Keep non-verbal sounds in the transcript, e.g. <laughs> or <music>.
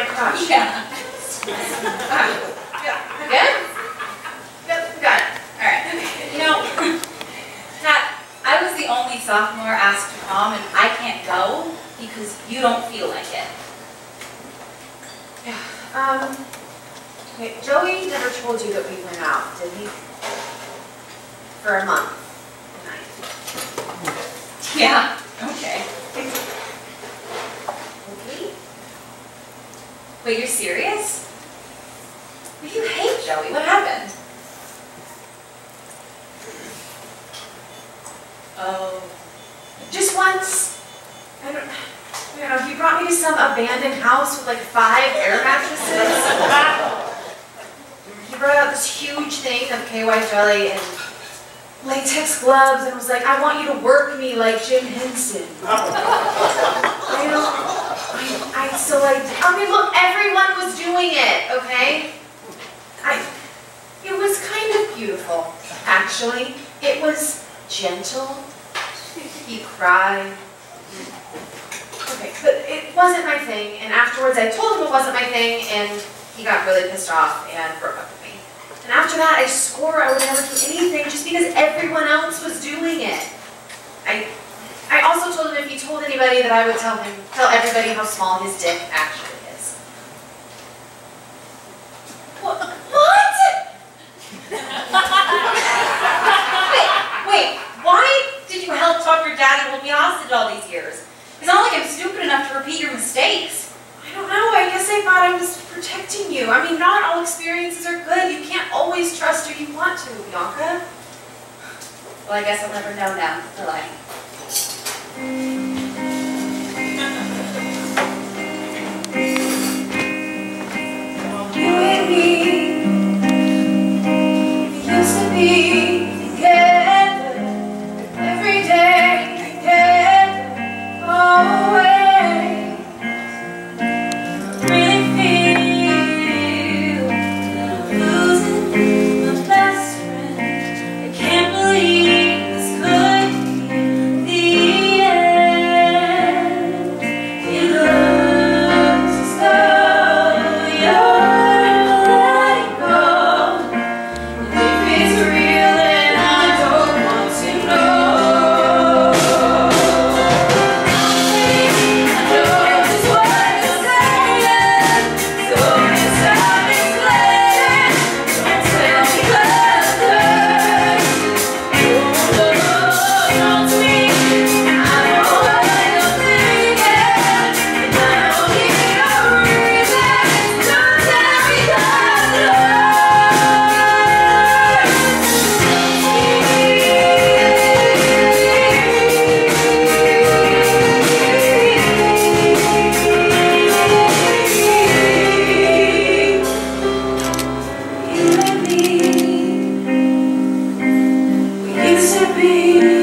my crotch. Yeah. Good? Yep, got it. All right. You know, Kat, I was the only sophomore asked to come, and I can't go because you don't feel like it. Um, okay, Joey never told you that we went out, did he? For a month. Yeah. Okay. Okay. Wait, you're serious? You hate Joey. What happened? Oh. Just once. I don't, I don't know, he brought me to some abandoned house with like five air mattresses. he brought out this huge thing of KY jelly and latex gloves and was like, I want you to work me like Jim Henson. <laughs> So I, I mean, look, everyone was doing it, okay? I, it was kind of beautiful, actually. It was gentle. He cried. Okay, but it wasn't my thing, and afterwards I told him it wasn't my thing, and he got really pissed off and broke up with me. And after that, I swore I would never do anything just because everyone else was doing it. I, I also told him if he told anybody that I would tell him, tell everybody how small his dick actually is. What? What? <laughs> Wait, wait. Why did you help talk your dad and hold me hostage all these years? It's not like I'm stupid enough to repeat your mistakes. I don't know. I guess I thought I was protecting you. I mean, not all experiences are good. You can't always trust who you want to, Bianca. Well, I guess I'll never know now, will I? to be